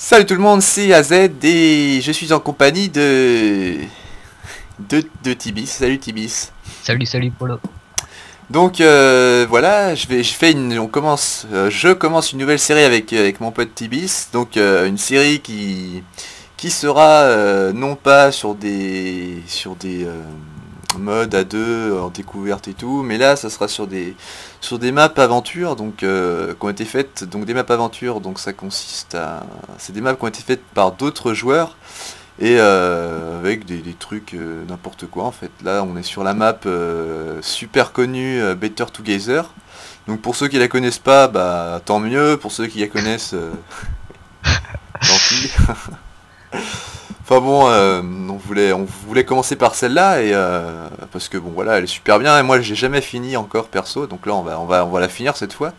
Salut tout le monde, c'est AZ et je suis en compagnie de... de, de Tibis. Salut Tibis. Salut, salut Polo. Donc euh, voilà, je vais, je fais une, on commence, euh, je commence une nouvelle série avec avec mon pote Tibis. Donc euh, une série qui qui sera euh, non pas sur des sur des euh, modes à deux en découverte et tout, mais là ça sera sur des sur des maps aventure donc euh, qui ont été faites donc des maps aventure donc ça consiste à c'est des maps qui ont été faites par d'autres joueurs et euh, avec des, trucs euh, n'importe quoi en fait. Là on est sur la map euh, super connue euh, Better Together. Donc pour ceux qui la connaissent pas, bah tant mieux. Pour ceux qui la connaissent, euh, tant pis. enfin bon, euh, on voulait on voulait commencer par celle-là et euh, parce que bon voilà elle est super bien et moi j'ai jamais fini encore perso donc là on va on va on va la finir cette fois.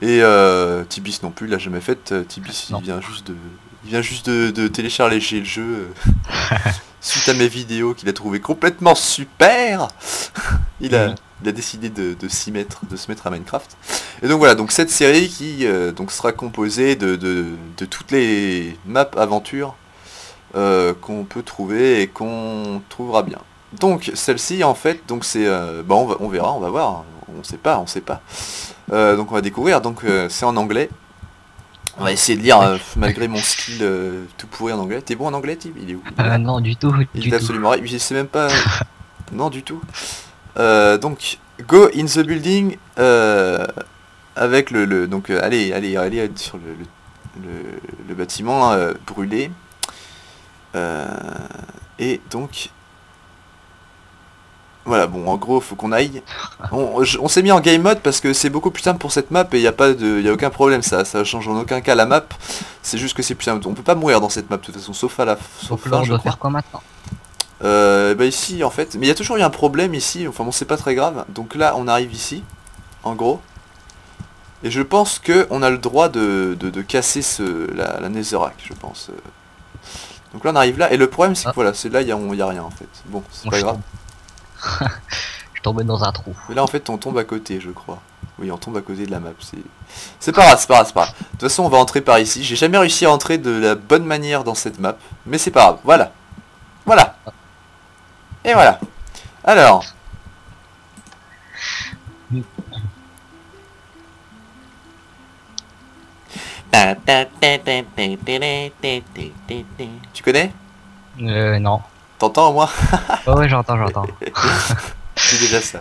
Et euh, Tibis non plus, il l'a jamais faite. Euh, Tibis il vient juste de il vient juste de, de télécharger le jeu suite à mes vidéos qu'il a trouvé complètement super. il a Mhm. il a décidé de, de s'y mettre, de se mettre à Minecraft. Et donc voilà, donc cette série qui donc sera composée de, de, de toutes les maps aventures euh, qu'on peut trouver et qu'on trouvera bien. Donc celle-ci en fait, donc c'est, euh, bah, on, va- on verra, on va voir, on sait pas, on sait pas. Euh, donc on va découvrir. Donc euh, c'est en anglais. On va essayer de lire malgré mon skill tout pourri en anglais. T'es bon en anglais, Tim? Il est où? Non, du tout, il du est tout. absolument right. Je sais même pas. non, du tout. Donc, go in the building avec le, le- donc allez allez allez sur le, le, le- le bâtiment brûlé. Euh, et donc voilà bon en gros faut qu'on aille. On, s'est mis en game mode parce que c'est beaucoup plus simple pour cette map et il y a pas de y a aucun problème ça ça change en aucun cas la map. C'est juste que c'est plus simple. On peut pas mourir dans cette map de toute façon sauf à la sauf là, là, on je doit crois. faire quoi maintenant? Euh, bah ici en fait, mais il y a toujours eu un problème ici, enfin bon c'est pas très grave. Donc là on arrive ici, en gros. Et je pense que on a le droit de, de, de casser ce, la, la Netherrack, je pense. Donc là on arrive là, et le problème c'est que Ah. voilà, c'est là il y, a- rien en fait. Bon, c'est pas je grave. tombe. je tombais dans un trou. Mais là en fait on tombe à côté je crois. Oui on tombe à côté de la map, c'est... C'est pas grave, c'est pas grave, c'est pas grave. De toute façon on va entrer par ici. J'ai jamais réussi à entrer de la bonne manière dans cette map, mais c'est pas grave, voilà. Voilà. Et voilà. Alors... Tu connais Euh, non. T'entends moins Oh, ouais, j'entends, j'entends. C'est déjà ça.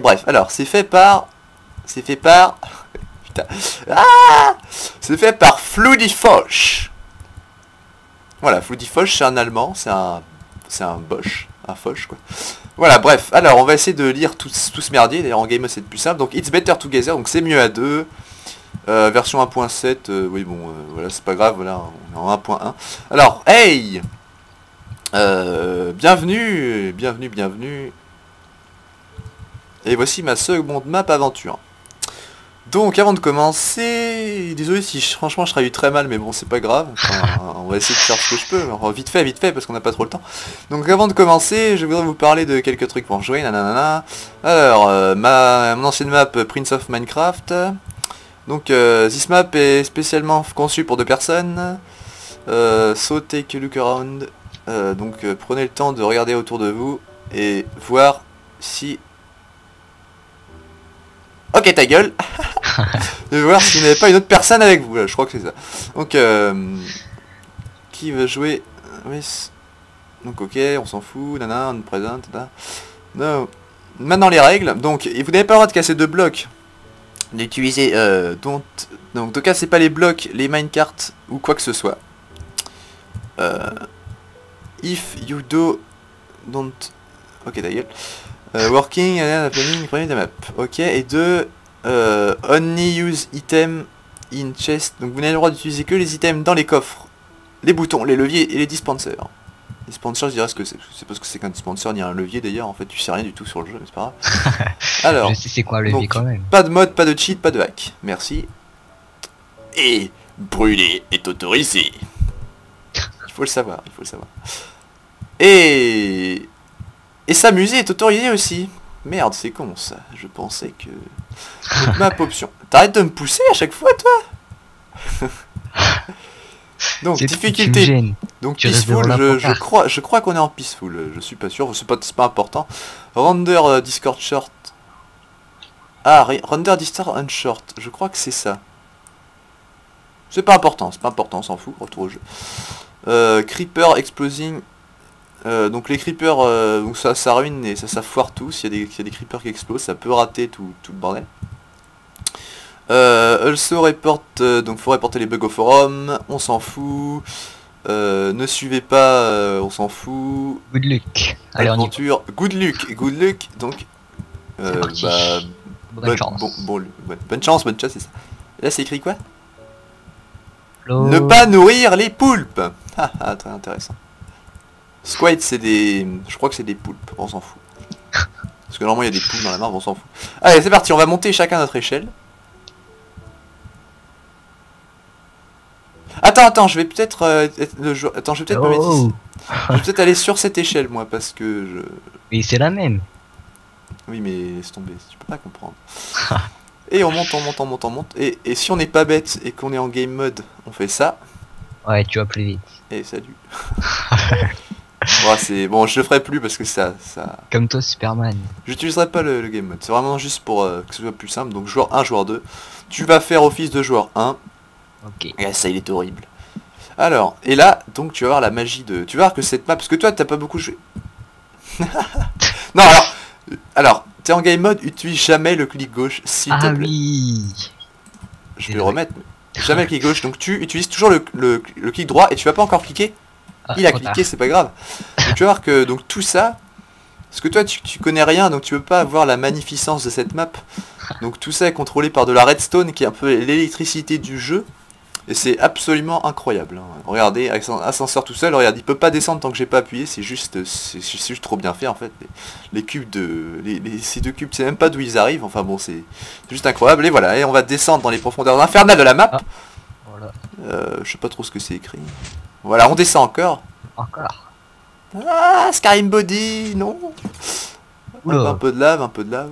Bref, alors c'est fait par... C'est fait par... Putain. Ah C'est fait par Fludifosch. Voilà, Fludifosch c'est un allemand, c'est un... C'est un Bosch, un Foch quoi. Voilà, bref, alors on va essayer de lire tout, tout ce merdier, d'ailleurs en game c'est plus simple. Donc It's Better Together, donc c'est mieux à deux. Euh, version 1.7, euh, oui bon, euh, voilà, c'est pas grave, voilà, on est en 1.1. Alors, hey Bienvenue, bienvenue, bienvenue. Et voici ma seconde map aventure. Donc, avant de commencer, désolé si je- franchement je traduis très mal, mais bon, c'est pas grave. Enfin, on va essayer de faire ce que je peux, enfin, vite fait, vite fait, parce qu'on n'a pas trop le temps. Donc, avant de commencer, je voudrais vous parler de quelques trucs pour jouer, nanana. Alors, euh, ma, mon ancienne map euh, Prince of Minecraft. Donc, euh, this map est spécialement conçue pour deux personnes. Euh, so take a look around. Euh, donc, prenez le temps de regarder autour de vous et voir si... Ok, ta gueule De voir si vous n'avez pas une autre personne avec vous, là, je crois que c'est ça. Donc, euh, qui veut jouer Oui, c- Donc, ok, on s'en fout, nana, on présente, nana. Maintenant, les règles. Donc, vous n'avez pas le droit de casser deux blocs d'utiliser euh, don't donc ne cassez pas les blocs, les minecarts ou quoi que ce soit. Euh, if you do don't ok ta gueule. Euh, working and planning de la map. Ok et deux euh, only use item in chest. Donc vous n'avez le droit d'utiliser que les items dans les coffres, les boutons, les leviers et les dispensers. Dispenser, je dirais ce que c'est. Je sais pas ce que c'est qu'un dispenser ni un levier d'ailleurs. En fait, tu sais rien du tout sur le jeu, mais c'est pas grave. Alors. Je sais c'est quoi le levier donc, quand même. Pas de mode, pas de cheat, pas de hack. Merci. Et brûler est autorisé. Il faut le savoir, il faut le savoir. Et et s'amuser est autorisé aussi. Merde, c'est con ça. Je pensais que... Map option. T'arrêtes de me pousser à chaque fois, toi Donc, difficulté. Donc, Tu peaceful, je, crois, je crois qu'on est en peaceful. Je suis pas sûr, c'est pas, pas important. Render euh, Discord short. Ah, render Discord short. Je crois que c'est ça. C'est pas important, c'est pas important, on s'en fout. Retour au jeu. Euh, creeper explosing. Euh, donc les creepers, euh, donc ça, ça ruine et ça, ça foire tout. S'il y, a des- s'il y a des creepers qui explosent, ça peut rater tout, tout le bordel. Euh, also report, euh, donc faut reporter les bugs au forum, on s'en fout. Ne suivez pas, on s'en fout. Good luck. Allez, on y va. Aventure, good luck, good luck. Donc, parti. bah, Bonne bonne, chance. bon- bon- bonne- bonne chance, bonne chance, c'est ça. Et là, c'est écrit quoi? Hello. Ne pas nourrir les poulpes. Ah, ah, très intéressant. Squid, c'est des, je crois que c'est des poulpes. On s'en fout. Parce que normalement, il y a des poules dans la mare, on s'en fout. Allez, c'est parti. On va monter chacun notre échelle. Attends, attends, je vais peut-être euh, Attends, je vais peut-être me mettre ici. Je vais peut-être aller sur cette échelle, moi, parce que je... Mais c'est la même. Oui, mais laisse tomber, tu peux pas comprendre. et on monte, on monte, on monte, on monte. Et, et si on n'est pas bête et qu'on est en game mode, on fait ça. Ouais, tu vas plus vite. Et salut. bon, c'est bon, je le ferai plus parce que ça, ça. Comme toi, Superman. J'utiliserai pas le, le game mode. C'est vraiment juste pour euh, que ce soit plus simple. Donc joueur 1, joueur 2. Tu vas faire office de joueur 1. Ok. Et ça, il est horrible. Alors, et là, donc tu vas voir la magie de. Tu vas voir que cette map, parce que toi, t'as pas beaucoup joué. non, alors, alors, t'es en game mode, utilise jamais le clic gauche, s'il te Ah plaît. oui. Je vais le remettre. mais Jamais le clic gauche, donc tu utilises toujours le, le- le clic droit et tu vas pas encore cliquer. Ah, Il a cliqué, c'est pas grave. Donc tu vas voir que donc tout ça, parce que toi tu, tu connais rien, donc tu peux pas avoir la magnificence de cette map. Donc tout ça est contrôlé par de la redstone qui est un peu l'électricité du jeu. Et c'est absolument incroyable. hein. Regardez, avec son ascenseur tout seul, regarde, il peut pas descendre tant que j'ai pas appuyé, c'est juste, c'est c'est juste trop bien fait en fait. Les, les cubes de, les, les- ces deux cubes, sais même pas d'où ils arrivent. Enfin bon, c'est c'est juste incroyable. Et voilà, et on va descendre dans les profondeurs infernales de la map. Ah. Voilà. Euh, je sais pas trop ce que c'est écrit. Voilà, on descend encore. Encore. Ah, Skyrim Body, non Oula. Un peu de lave, un peu de lave.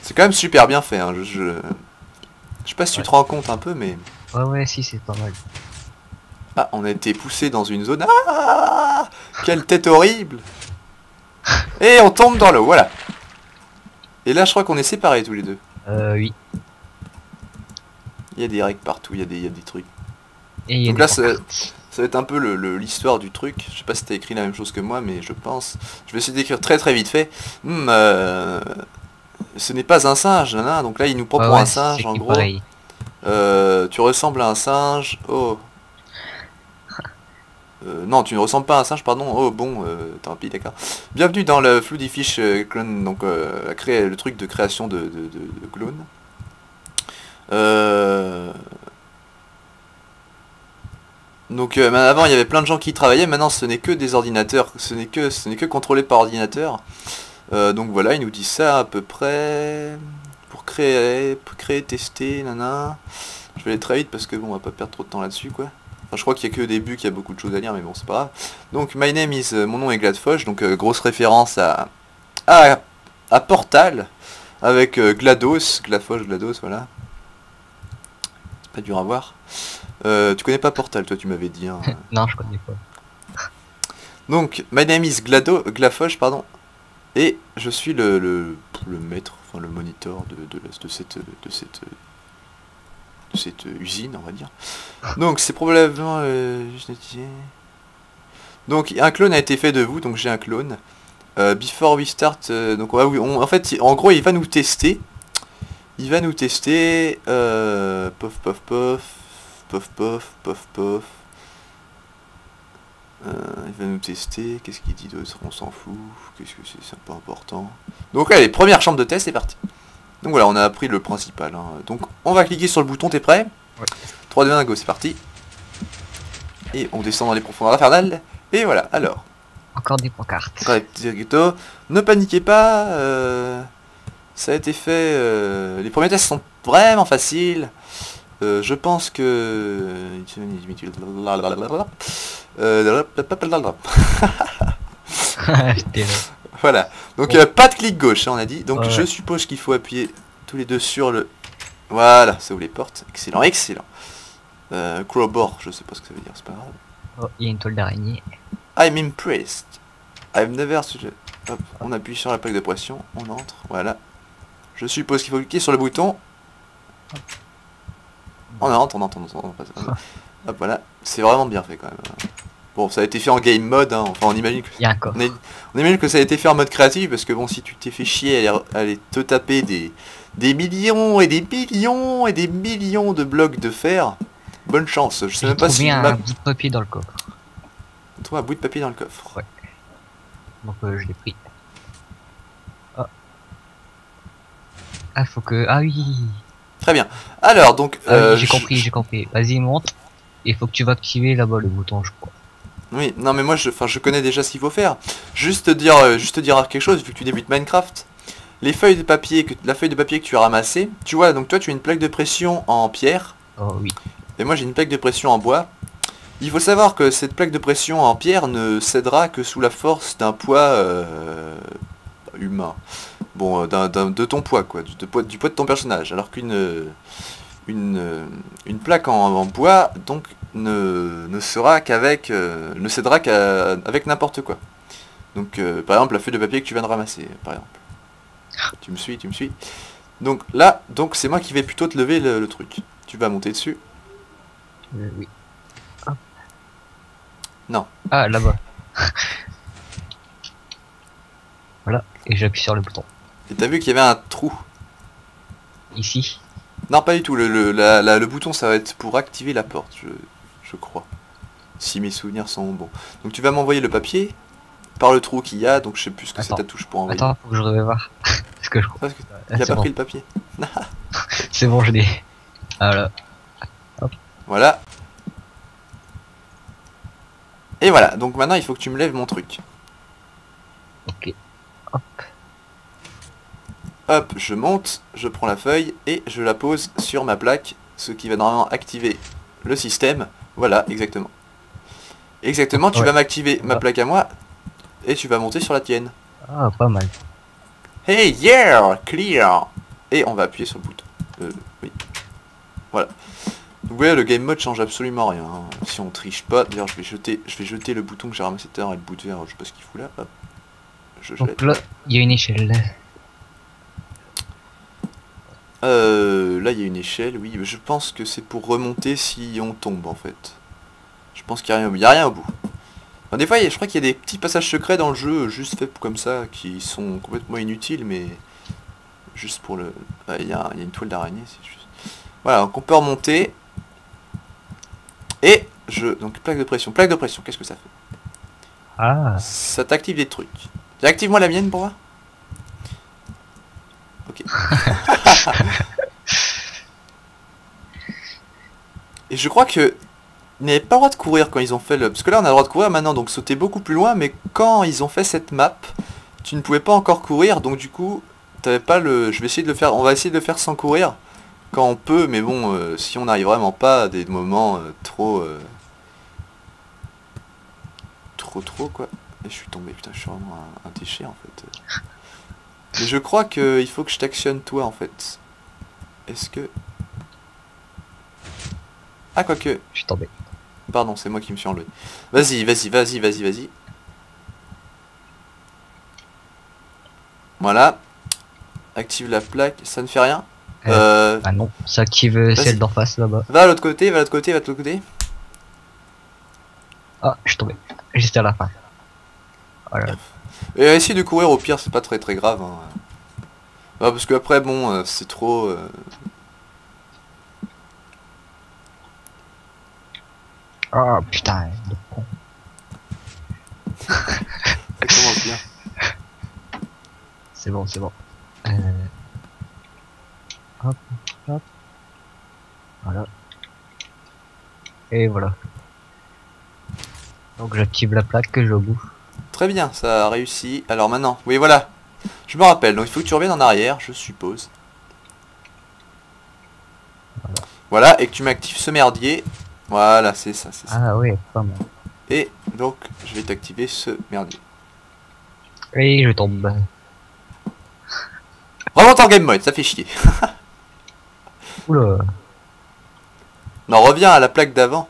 C'est quand même super bien fait. Hein. Je, je... je sais pas si tu te rends compte un peu, mais... Ouais, ouais, si, c'est pas mal. Ah, on a été poussé dans une zone... Ah Quelle tête horrible Et on tombe dans l'eau, voilà. Et là, je crois qu'on est séparés tous les deux. Euh, oui. Il y a des règles partout, il y a des, il y a des trucs. Et Donc là. Ça va être un peu le- le- l'histoire du truc. Je sais pas si t'as écrit la même chose que moi, mais je pense. Je vais essayer d'écrire très très vite fait. Hmm, euh, ce n'est pas un singe, nanana. Donc là, il nous prend Ouais, pour ouais, un singe, en gros. Euh, tu ressembles à un singe. Oh. Euh, non, tu ne ressembles pas à un singe, pardon. Oh, bon, euh, tant pis, d'accord. Bienvenue dans le Floody Fish Clone, donc euh, créer le truc de création de, de, de- de clones. Donc euh, avant il y avait plein de gens qui travaillaient, maintenant ce n'est que des ordinateurs, ce n'est que ce n'est que contrôlé par ordinateur. Euh, donc voilà, il nous dit ça à peu près pour créer, pour créer, tester, nana. Je vais aller très vite parce que bon, on va pas perdre trop de temps là-dessus quoi. Je crois qu'il y a que au début qu'il y a beaucoup de choses à lire, mais bon, c'est pas grave. Donc, my name is, euh, mon nom est Gladfosh, donc grosse référence à, à, à Portal avec GLaDOS, Gladfosh, GLaDOS, voilà. C'est pas dur à voir. Euh, tu connais pas Portal, toi, tu m'avais dit. hein. Non, je connais pas. Donc, my name is Glado, Glafosh, pardon. Et je suis le, le, le maître, enfin le moniteur de, de, cette, de, cette, de cette usine, on va dire. Donc, c'est probablement... euh, donc, un clone a été fait de vous, donc j'ai un clone. Euh, before we start, donc on va, on- en fait, en gros, il va nous tester. Il va nous tester. Euh, pof, pof, pof, pof, pof, pof, pof. Euh, il va nous tester, qu'est-ce qu'il dit d'autre? On s'en fout, qu'est-ce que c'est, c'est pas important. Donc allez, première chambre de test, c'est parti. Donc voilà, on a appris le principal. hein. Donc on va cliquer sur le bouton, t'es prêt? Ouais. 3, 2, 1, go, c'est parti. Et on descend dans les profondeurs infernales. Et voilà, alors, Encore des pancartes. encore les petits ghettos. Ne paniquez pas, euh, ça a été fait... euh, les premiers tests sont vraiment faciles. Euh, je pense que... Voilà. Donc euh, pas de clic gauche, hein, on a dit. Donc Ouais. je suppose qu'il faut appuyer tous les deux sur le... Voilà, ça ouvre les portes. Excellent, excellent. Euh, crowbar, je sais pas ce que ça veut dire, c'est pas grave. Oh, il y a une toile d'araignée. I'm impressed. I've never... Hop, on appuie sur la plaque de pression, on entre, voilà. Je suppose qu'il faut cliquer sur le bouton. On entre, on entre, on passe. Hop, voilà. C'est vraiment bien fait quand même. Bon, ça a été fait en game mode, hein. enfin on imagine que... On, est- on imagine que ça a été fait en mode créatif parce que bon si tu t'es fait chier à aller, te taper des, des millions et des millions et des millions de blocs de fer, bonne chance. Je sais même pas si un m'as bout de papier dans le coffre. trouvé un bout de papier dans le coffre. Ouais. Donc euh, je l'ai pris. Ah. Ah, faut que... Ah oui Très bien. Alors donc... Ah oui, euh, j'ai je- compris, j'ai compris. Vas-y, monte. Il faut que tu vas activer là-bas le bouton, je crois. Oui, non mais moi je, je connais déjà ce qu'il faut faire. Juste te dire, euh, juste te dire quelque chose vu que tu débutes Minecraft. Les feuilles de papier, que, la feuille de papier que tu as ramassée, tu vois donc toi tu as une plaque de pression en pierre Oh oui. Et moi j'ai une plaque de pression en bois. Il faut savoir que cette plaque de pression en pierre ne cédera que sous la force d'un poids euh, humain. Bon, euh, de ton poids quoi, du, de poids, du poids de ton personnage. Alors qu'une euh, une, euh, une plaque en, en bois donc ne, ne sera qu'avec euh, ne cédera qu'avec n'importe quoi. Donc euh, par exemple la feuille de papier que tu viens de ramasser, par exemple. Tu me suis, tu me suis. Donc là, donc c'est moi qui vais plutôt te lever le- le truc. Tu vas monter dessus. Euh, oui. Non. Ah, là-bas. voilà. Et j'appuie sur le bouton. Et t'as vu qu'il y avait un trou Ici. Non, pas du tout. Le, le, la- la- le bouton, ça va être pour activer la porte, je, je crois. Si mes souvenirs sont bons. Donc tu vas m'envoyer le papier par le trou qu'il y a, donc je sais plus ce que c'est ta touche pour envoyer. Attends, faut que je vais voir. Parce que je crois. Ah, il a pas bon. pris le papier. C'est bon, je l'ai. Ah là. Voilà. Et voilà, donc maintenant il faut que tu me lèves mon truc. Ok. Hop, je monte, je prends la feuille et je la pose sur ma plaque, ce qui va normalement activer le système. Voilà, exactement. Exactement, tu Ouais. vas m'activer ma Ouais. plaque à moi et tu vas monter sur la tienne. Ah, pas mal. Hey yeah, clear. Et on va appuyer sur le bouton. Euh, oui. Voilà. Vous voyez, le game mode change absolument rien. hein. Si on triche pas, d'ailleurs je vais jeter, je vais jeter le bouton que j'ai ramassé tout à l'heure et le bout de verre, je sais pas ce qu'il fout là. Hop. Je. Donc là, il y a une échelle. Euh, là il y a une échelle, oui. mais Je pense que c'est pour remonter si on tombe en fait. Je pense qu'il n'y a rien, y a rien au bout. Enfin, des fois, je crois qu'il y a des petits passages secrets dans le jeu, juste faits comme ça, qui sont complètement inutiles, mais juste pour le... Il y, a, il y a une toile d'araignée, c'est juste... Voilà, donc on peut remonter. Et je... Donc plaque de pression. Plaque de pression, qu'est-ce que ça fait? Ah, Ça t'active des trucs. Active-moi la mienne pour voir. Ok. Et je crois que ils n'avaient pas le droit de courir quand ils ont fait le... Parce que là on a le droit de courir maintenant, donc sauter beaucoup plus loin, mais quand ils ont fait cette map, tu ne pouvais pas encore courir, donc du coup, t'avais pas le... Je vais essayer de le faire... On va essayer de le faire sans courir, quand on peut, mais bon, euh, si on n'arrive vraiment pas à des moments euh, trop... euh, Trop trop quoi. Et je suis tombé, putain, je suis vraiment un, un déchet en fait. Mais je crois que il faut que je t'actionne toi en fait. Est-ce que... Ah quoique, je suis tombé. pardon, c'est moi qui me suis enlevé. Vas-y, vas-y, vas-y, vas-y, vas-y. Voilà. Active la plaque, ça ne fait rien. Euh, Euh, Ah non, ça active celle d'en face là-bas. va à l'autre côté, va à l'autre côté, va de l'autre côté. Ah, je suis tombé. Juste à la fin. Voilà. Et essayer de courir au pire, c'est pas très très grave. hein. Bah, parce que après, bon, euh, c'est trop... euh, Ah putain, de con. Ça commence bien. C'est bon, c'est bon. Euh... Hop, hop. Voilà. Et voilà. Donc j'active la plaque que j'ai au bout. Très bien, ça a réussi. Alors maintenant, oui voilà. Je me rappelle, donc il faut que tu reviennes en arrière, je suppose. Voilà, et que tu m'actives ce merdier. Voilà, c'est ça, c'est ça. Ah pas mal. Et donc, je vais t'activer ce merdier. Et je tombe. Remonte en game mode, ça fait chier. Oula. Non, reviens à la plaque d'avant.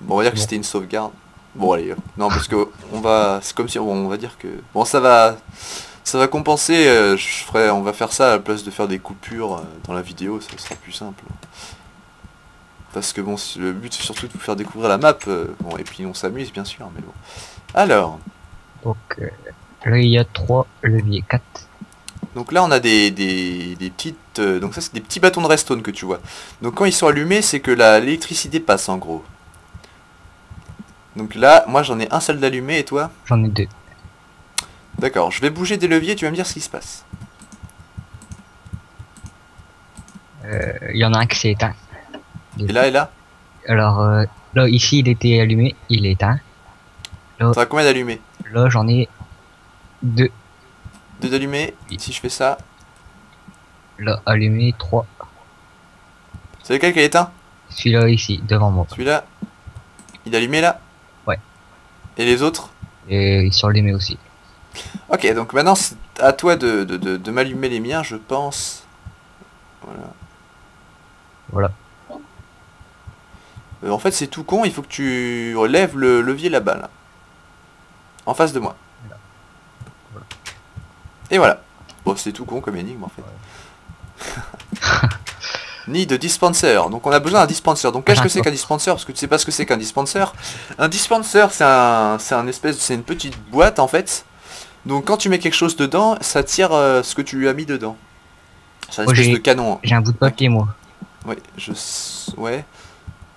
Bon, on va dire que c'était une sauvegarde. Bon, allez, euh, non, parce que on va, c'est comme si, on va dire que, bon, ça va, ça va compenser. euh, je ferai, on va faire ça à la place de faire des coupures euh, dans la vidéo, ça sera plus simple. Parce que bon, le but c'est surtout de vous faire découvrir la map. euh, bon, et puis on s'amuse bien sûr, mais bon. Alors, Donc là il y a 3 leviers, 4. donc là on a des, des, des petites, donc ça c'est des petits bâtons de redstone que tu vois. Donc quand ils sont allumés, c'est que la- l'électricité passe en gros. Donc là, moi j'en ai un seul d'allumé et toi? J'en ai deux. D'accord, je vais bouger des leviers, tu vas me dire ce qui se passe. Euh, Il y en a un qui s'est éteint. Et là et là? Alors euh, là ici il était allumé, il est éteint. T'as combien d'allumés? Là j'en ai deux. Deux d'allumés Oui. Si je fais ça, Là allumé 3. c'est lequel qui est éteint? Celui-là ici, devant moi. Celui-là? Il est allumé là? Et les autres Et ils sont allumés aussi. Ok, donc maintenant c'est à toi de, de, de, de m'allumer les miens, je pense. Voilà. Voilà. Euh, en fait, c'est tout con, il faut que tu relèves le levier là-bas, là. En face de moi. Voilà. Voilà. Et voilà. Bon, c'est tout con comme énigme, en fait. Ni de dispenser. Donc on a besoin d'un dispenser. Donc qu'est-ce que c'est qu'un dispenser Parce que tu sais pas ce que c'est qu'un dispenser. Un dispenser, c'est un, c'est un espèce, c'est une petite boîte en fait. Donc quand tu mets quelque chose dedans, ça tire euh, ce que tu lui as mis dedans. C'est un espèce de canon. J'ai un bout de papier moi. Ouais, je... Ouais.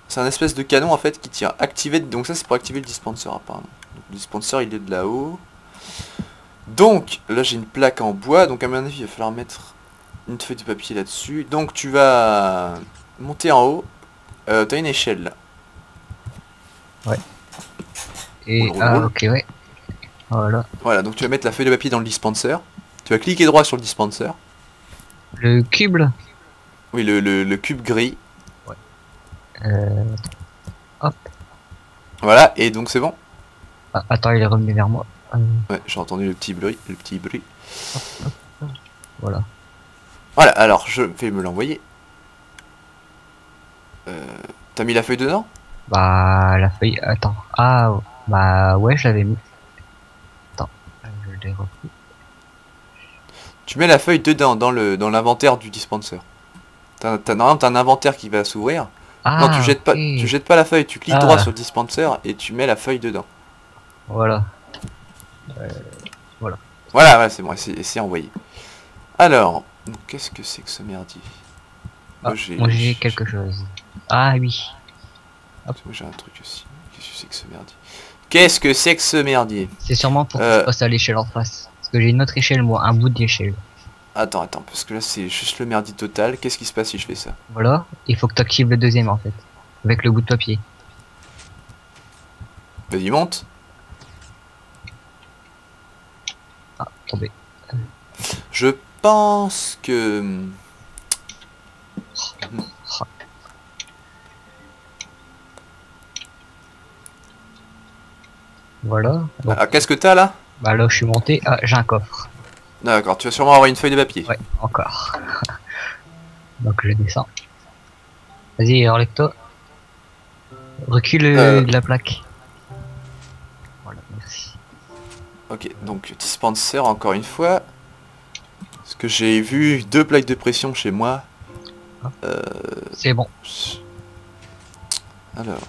C'est un espèce de canon en fait qui tire. Activer... Donc ça c'est pour activer le dispenser apparemment. Donc, le dispenser il est de là-haut. Donc là j'ai une plaque en bois. Donc à mon avis il va falloir mettre une feuille de papier là-dessus. Donc tu vas monter en haut. Euh, T'as une échelle là. Et Roule, roule, ah roule. ok ouais. Voilà. Voilà, donc tu vas mettre la feuille de papier dans le dispenser. Tu vas cliquer droit sur le dispenser. Le cube là. Oui, le, le- le cube gris. Euh... Voilà, et donc c'est bon. ah, attends il est revenu vers moi. Euh, Ouais, j'ai entendu le petit bruit, le petit bruit. voilà. Voilà, alors je vais me l'envoyer. Euh, T'as mis la feuille dedans? Bah la feuille. Attends. Ah bah ouais je l'avais mis. Attends. euh, Je l'ai repris. Tu mets la feuille dedans, dans le dans l'inventaire du dispenser. T'as un inventaire qui va s'ouvrir. Ah, non, tu jettes pas, tu jettes pas la feuille, tu cliques Ah. droit sur le dispenser et tu mets la feuille dedans. Voilà. Voilà, ouais, c'est bon, c'est envoyé. Alors, donc, qu'est-ce que c'est que ce merdier? Ah, Moi, j'ai- quelque chose. Ah oui. Moi, J'ai un truc aussi. Qu'est-ce que c'est que ce merdier? Qu'est-ce que c'est que ce merdier? C'est sûrement pour que Euh. je passe à l'échelle en face. Parce que j'ai une autre échelle moi, un bout d'échelle. Attends, attends, parce que là c'est juste le merdier total. Qu'est-ce qui se passe si je fais ça? Voilà. Il faut que tu actives le deuxième en fait. Avec le bout de papier. Vas-y, monte. Ah, tombé. Je pense que... Voilà. Donc, Ah, qu'est-ce que t'as là? Bah là je suis monté. Ah, j'ai un coffre. D'accord, tu vas sûrement avoir une feuille de papier. Ouais, encore. Donc je descends. Vas-y, relève-toi. Recule Euh. de la plaque. Voilà, merci. Ok, donc dispenser encore une fois. Que j'ai vu deux plaques de pression chez moi. C'est bon. Alors.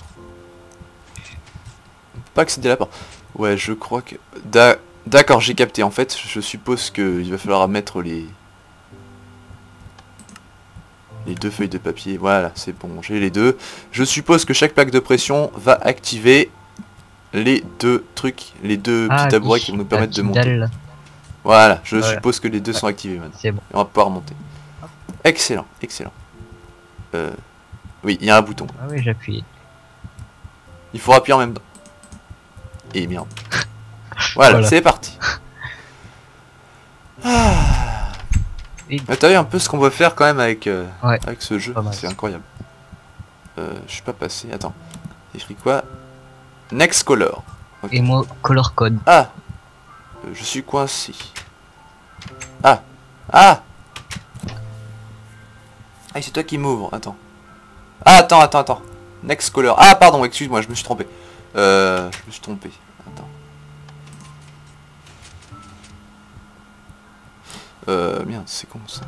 Pas accéder à la porte. Ouais, je crois que... D'a- D'accord, j'ai capté. En fait, je suppose que il va falloir mettre les... Les deux feuilles de papier. Voilà, c'est bon, j'ai les deux. Je suppose que chaque plaque de pression va activer les deux trucs, les deux Ah, petits tabourets oui, qui vont nous permettre de monter. Voilà, je Voilà. suppose que les deux sont activés maintenant. C'est bon. Et on va pouvoir monter. Excellent, excellent. Euh, oui, il y a un bouton. Ah oui, j'appuie. Il faut appuyer en même temps. Et merde. Voilà, Voilà. c'est parti. Ah. Et- Ah, T'as vu un peu ce qu'on va faire quand même avec, euh, Ouais. avec ce jeu? C'est incroyable. Euh, je suis pas passé. Attends. Écrit quoi? Next color. Et moi, color code. Ah Je suis coincé. Ah Ah Ah, c'est toi qui m'ouvre, attends. Ah, attends, attends, attends. Next color. Ah, pardon, excuse-moi, je me suis trompé. Euh, je me suis trompé. Attends. Euh, merde, c'est con ça.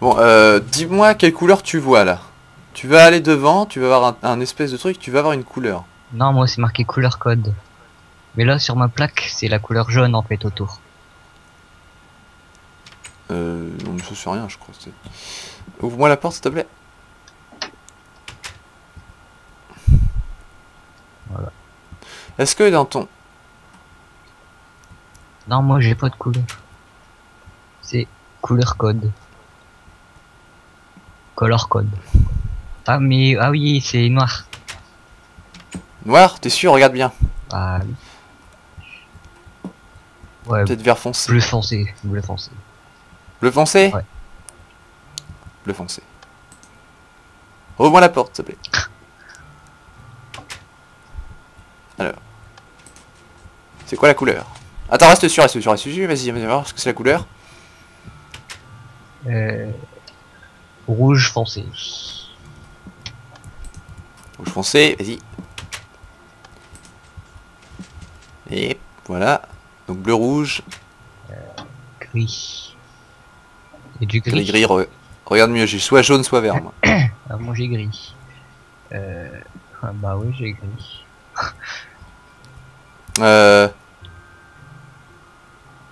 Bon, euh, dis-moi quelle couleur tu vois là. Tu vas aller devant, tu vas avoir un espèce de truc, tu vas avoir une couleur. Non, moi c'est marqué couleur code. Mais là sur ma plaque, c'est la couleur jaune en fait autour. Euh, non, mais ça c'est rien, je crois. c'est- Ouvre-moi la porte, s'il te plaît. Voilà. Est-ce que dans ton... Non, moi j'ai pas de couleur. C'est couleur code. Color code. Ah mais ah oui, c'est noir. Noir, t'es sûr Regarde bien. Ah oui. Ouais, Peut-être vert foncé. bleu foncé, bleu foncé. Bleu foncé Ouais. Bleu foncé. Ouvre-moi la porte, s'il te plaît. Alors. C'est quoi la couleur? Attends, reste sûr, reste sûr, reste sûr. Vas-y, vas-y, voir ce que c'est la couleur. Euh, rouge foncé. Rouge foncé, vas-y. Et voilà. Donc bleu rouge, Gris. Et du gris gris. gris. re- Regarde mieux, j'ai soit jaune soit vert moi. Ah, moi j'ai gris. Euh, ah, bah oui, j'ai gris. Euh...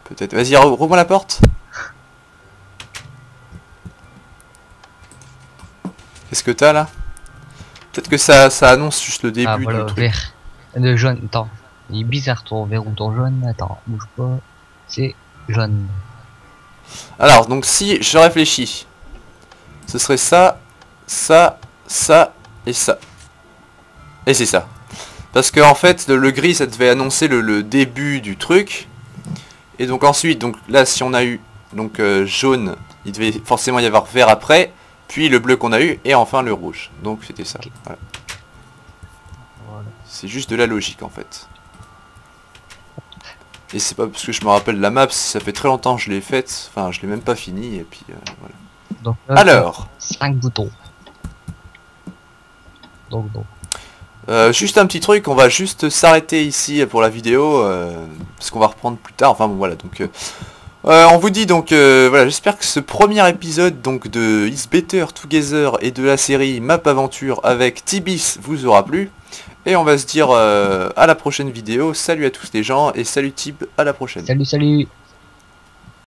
Peut-être. Vas-y, re- rouvre-moi la porte. Qu'est-ce que t'as là? Peut-être que ça, ça annonce juste le début ah voilà, du truc. vert. De jaune, attends. Il est bizarre ton vert ou ton jaune. Attends, bouge pas. C'est jaune. Alors, donc si je réfléchis, ce serait ça, ça, ça et ça. Et c'est ça. Parce que en fait, le, le gris, ça devait annoncer le, le début du truc. Et donc ensuite, donc là, si on a eu donc euh, jaune, il devait forcément y avoir vert après, puis le bleu qu'on a eu, et enfin le rouge. Donc c'était ça. Ok. Voilà. Voilà. C'est juste de la logique en fait. Et c'est pas parce que je me rappelle la map, ça fait très longtemps que je l'ai faite, enfin je l'ai même pas fini, et puis euh, voilà. Donc là, Alors, 5 boutons. Donc, donc. euh, juste un petit truc, on va juste s'arrêter ici pour la vidéo, euh, parce qu'on va reprendre plus tard, enfin bon voilà, donc... euh, on vous dit donc, voilà, j'espère que ce premier épisode donc de Is Better Together et de la série Map Aventure avec Tibis vous aura plu. Et on va se dire euh, à la prochaine vidéo, salut à tous les gens, et salut Tib, à la prochaine. Salut, salut